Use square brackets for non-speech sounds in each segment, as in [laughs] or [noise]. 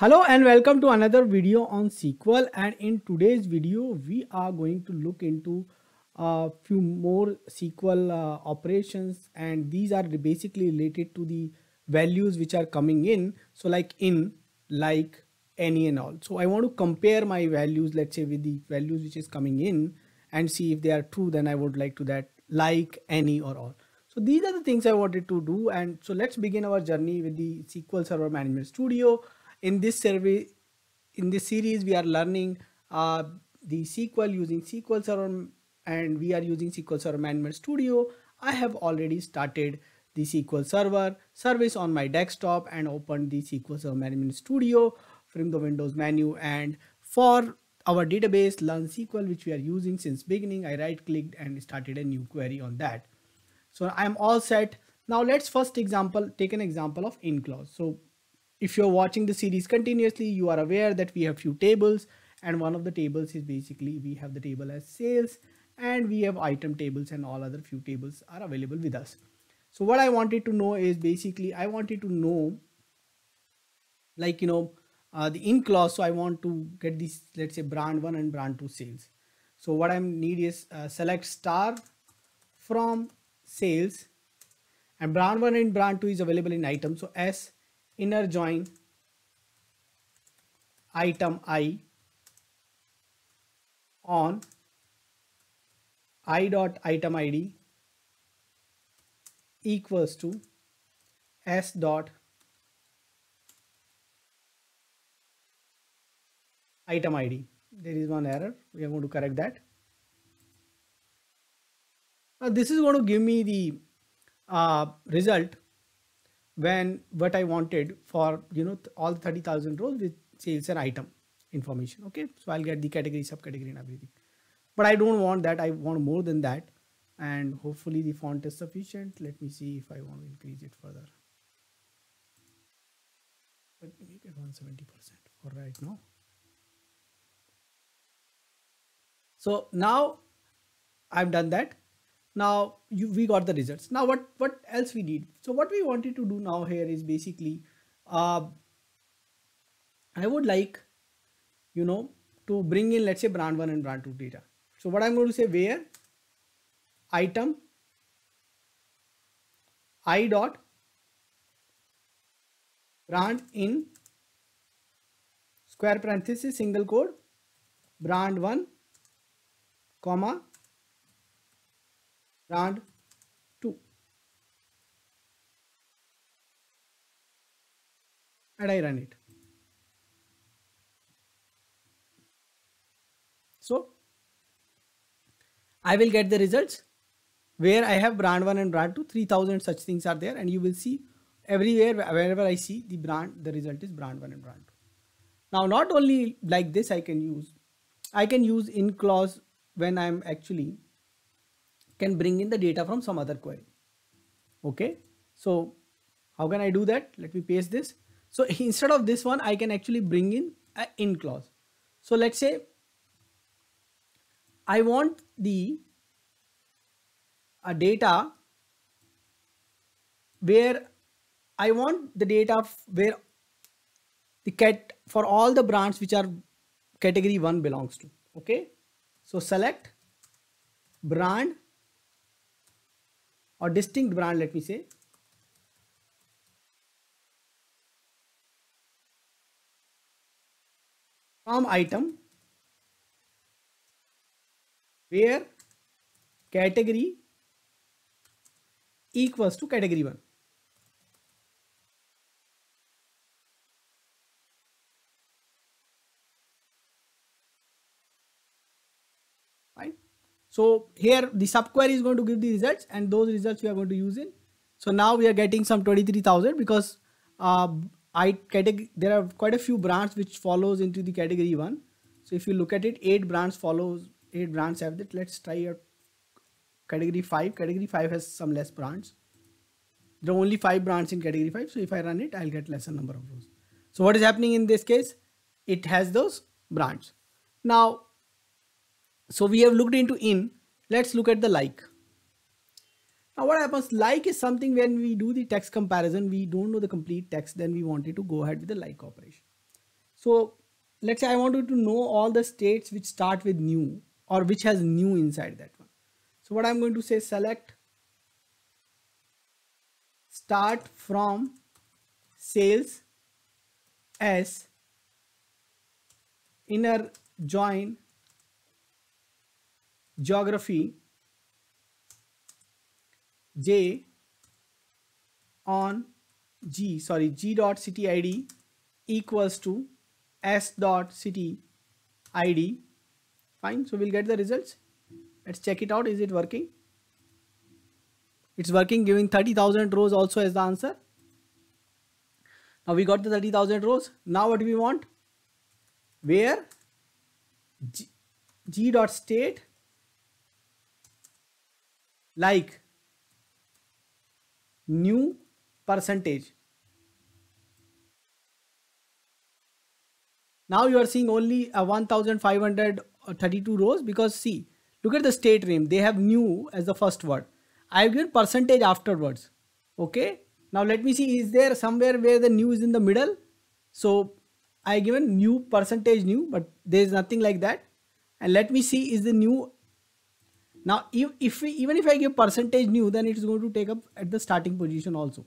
Hello and welcome to another video on SQL and in today's video we are going to look into a few more SQL uh, operations. And these are basically related to the values which are coming in. So like in like any and all. So I want to compare my values let's say with the values which is coming in and see if they are true. Then I would like to that like any or all. So these are the things I wanted to do. And so let's begin our journey with the SQL Server Management Studio in this survey in this series we are learning uh, the SQL using SQL Server and we are using SQL Server Management Studio. I have already started the SQL Server service on my desktop and opened the SQL Server Management Studio from the Windows menu and for our database learn SQL which we are using since beginning I right clicked and started a new query on that. So I'm all set. Now let's first example take an example of in clause. So if you're watching the series continuously, you are aware that we have few tables and one of the tables is basically we have the table as sales and we have item tables and all other few tables are available with us. So what I wanted to know is basically I wanted to know like, you know, uh, the in clause. So I want to get this, let's say brand one and brand two sales. So what I need is uh, select star from sales and brand one and brand two is available in item. So S inner join item i on i dot item id equals to s dot item id there is one error. We are going to correct that. Now this is going to give me the uh, result when what I wanted for you know all 30,000 rows with sales and item information okay? So I'll get the category subcategory and everything. But I don't want that. I want more than that. And hopefully the font is sufficient. Let me see if I want to increase it further. Let me make it 170 percent for right now. So now I've done that now you, we got the results. Now what what else we need? So what we wanted to do now here is basically uh, I would like you know to bring in let's say brand one and brand two data. So what I'm going to say where? Item. I dot brand in square parenthesis single code brand one comma brand 2 and I run it. So I will get the results where I have brand 1 and brand 2 3000 such things are there and you will see everywhere wherever I see the brand the result is brand 1 and brand 2. Now not only like this I can use I can use in clause when I'm actually can bring in the data from some other query. Okay, so how can I do that? Let me paste this. So [laughs] instead of this one, I can actually bring in a in clause. So let's say I want the a data where I want the data where the cat for all the brands which are category 1 belongs to okay so select brand और distinct brand let me say from item where category equals to category one So here the subquery is going to give the results and those results we are going to use in. So now we are getting some 23,000 because uh, I there are quite a few brands which follows into the category one. So if you look at it, eight brands follows, eight brands have that. Let's try a category five. Category five has some less brands. There are only five brands in category five. So if I run it, I'll get lesser number of rows. So what is happening in this case? It has those brands. Now so we have looked into in, let's look at the like. Now what happens, like is something when we do the text comparison, we don't know the complete text, then we wanted to go ahead with the like operation. So let's say I wanted to know all the states which start with new or which has new inside that one. So what I'm going to say select start from sales as inner join geography j on g sorry g dot city id equals to s dot city id fine so we'll get the results. Let's check it out. Is it working? It's working giving 30,000 rows also as the answer. Now we got the 30,000 rows. Now what do we want? Where? G, g dot state like new percentage. Now you are seeing only a 1532 rows because see look at the state name. They have new as the first word. I have given percentage afterwards. Okay? Now let me see is there somewhere where the new is in the middle? So i given new percentage new but there is nothing like that. And let me see is the new now if, if we, even if i give percentage new then it is going to take up at the starting position also.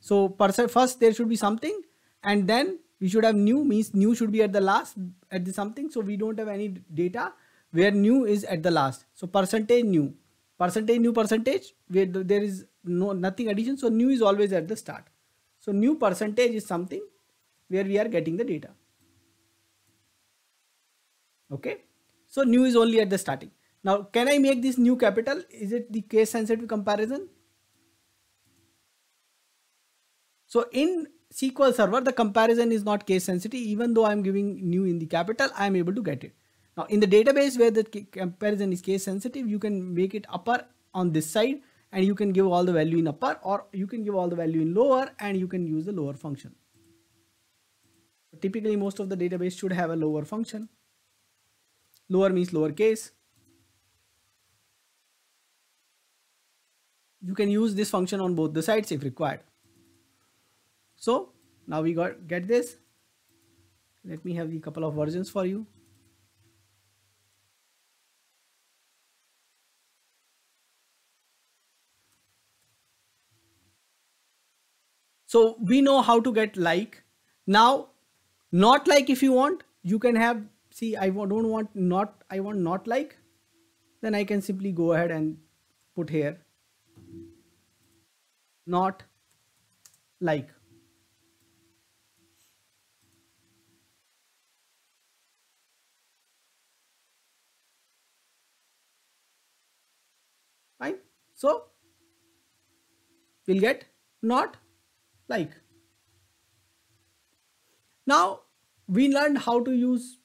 So first there should be something and then we should have new means new should be at the last at the something. So we don't have any data where new is at the last. So percentage new. Percentage new percentage where there is no nothing addition. So new is always at the start. So new percentage is something where we are getting the data. Okay? So new is only at the starting now can i make this new capital is it the case sensitive comparison so in SQL Server, the comparison is not case sensitive. Even though I'm giving new in the capital, I'm able to get it. Now in the database where the comparison is case sensitive, you can make it upper on this side and you can give all the value in upper or you can give all the value in lower and you can use the lower function. Typically most of the database should have a lower function. Lower means lower case. You can use this function on both the sides if required. So now we got get this. Let me have the couple of versions for you. So we know how to get like. Now, not like if you want, you can have, see, I don't want not, I want not like. Then I can simply go ahead and put here not like. fine. So we'll get not like. Now we learned how to use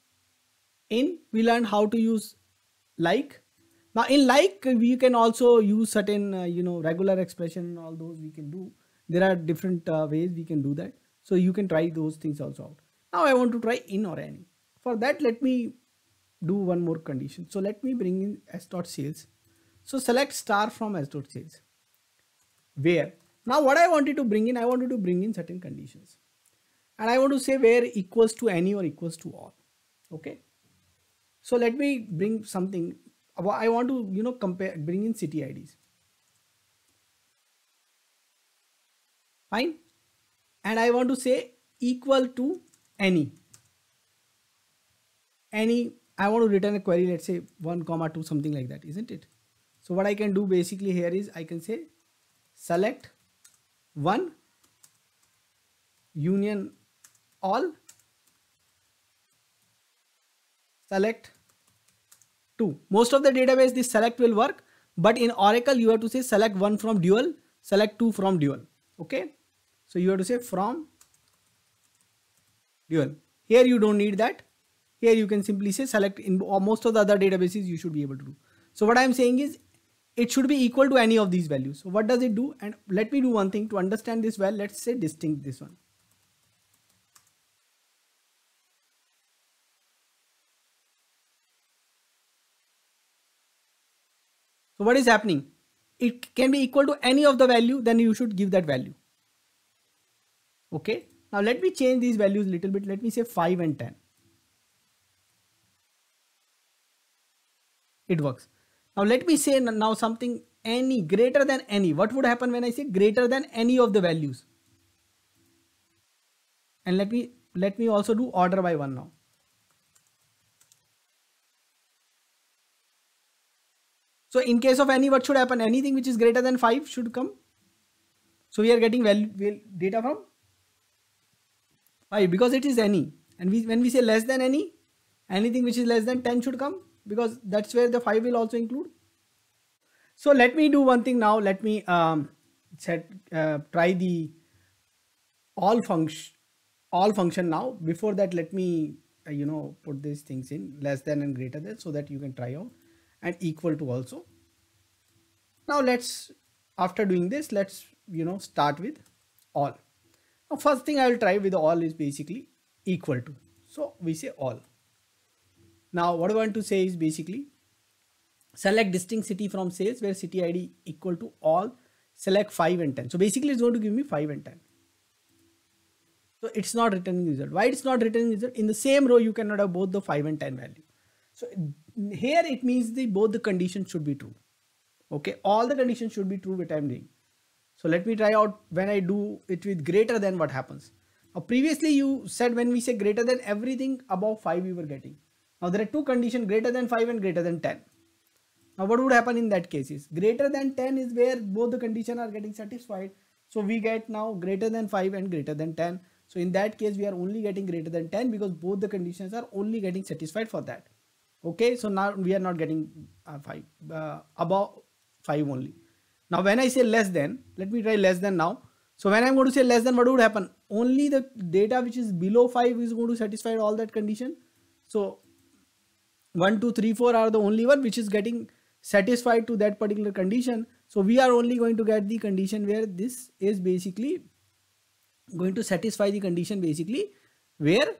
in we learned how to use like now in like we can also use certain uh, you know regular expression all those we can do there are different uh, ways we can do that so you can try those things also out now i want to try in or any for that let me do one more condition so let me bring in s dot sales so select star from s dot sales. Where? Now what I wanted to bring in, I wanted to bring in certain conditions. And I want to say where equals to any or equals to all. Okay. So let me bring something. I want to, you know, compare, bring in city IDs. Fine. And I want to say equal to any. Any, I want to return a query, let's say 1 comma 2, something like that, isn't it? So what I can do basically here is I can say select one union all select two. Most of the database this select will work but in Oracle you have to say select one from dual select two from dual okay. So you have to say from dual. Here you don't need that. Here you can simply say select in most of the other databases you should be able to do. So what I am saying is it should be equal to any of these values. So what does it do? And let me do one thing to understand this well. Let's say distinct this one. What is happening? It can be equal to any of the value, then you should give that value. Okay. Now let me change these values a little bit. Let me say 5 and 10. It works. Now let me say now something any greater than any. What would happen when I say greater than any of the values? And let me let me also do order by one now. So in case of any, what should happen? Anything which is greater than 5 should come. So we are getting value data from 5 because it is any. And we, when we say less than any, anything which is less than 10 should come because that's where the 5 will also include. So let me do one thing now. Let me um, set uh, try the all function all function now. Before that, let me uh, you know put these things in less than and greater than so that you can try out and equal to also. Now let's, after doing this, let's, you know, start with all. Now first thing I will try with all is basically equal to. So we say all. Now what I want to say is basically select distinct city from sales where city ID equal to all select 5 and 10. So basically it's going to give me 5 and 10. So it's not returning result. Why it's not returning result? In the same row, you cannot have both the 5 and 10 value. So here it means the both the conditions should be true. Okay, all the conditions should be true what I'm doing. So let me try out when I do it with greater than what happens. Now previously you said when we say greater than everything above 5 we were getting. Now there are two conditions greater than 5 and greater than 10. Now what would happen in that case is greater than 10 is where both the conditions are getting satisfied. So we get now greater than 5 and greater than 10. So in that case we are only getting greater than 10 because both the conditions are only getting satisfied for that okay so now we are not getting uh, 5 uh, above 5 only. Now when I say less than let me try less than now. So when I'm going to say less than what would happen? Only the data which is below 5 is going to satisfy all that condition. So 1 2 3 4 are the only one which is getting satisfied to that particular condition. So we are only going to get the condition where this is basically going to satisfy the condition basically where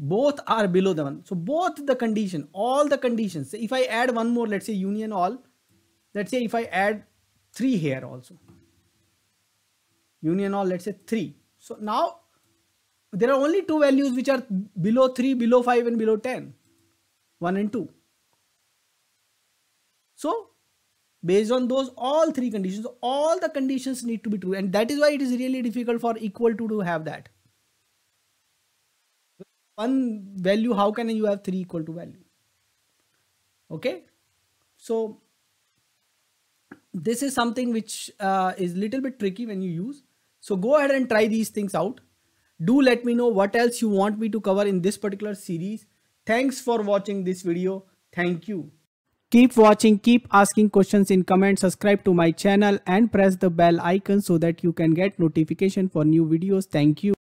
both are below the one. So both the condition all the conditions. If i add one more let's say union all let's say if i add three here also. Union all let's say three. So now there are only two values which are below 3 below 5 and below 10 1 and 2 so based on those all three conditions all the conditions need to be true. And that is why it is really difficult for equal to to have that one value how can you have three equal to value? Okay? So this is something which uh, is a little bit tricky when you use. So go ahead and try these things out. Do let me know what else you want me to cover in this particular series. Thanks for watching this video. Thank you. Keep watching keep asking questions in comments subscribe to my channel and press the bell icon so that you can get notification for new videos. Thank you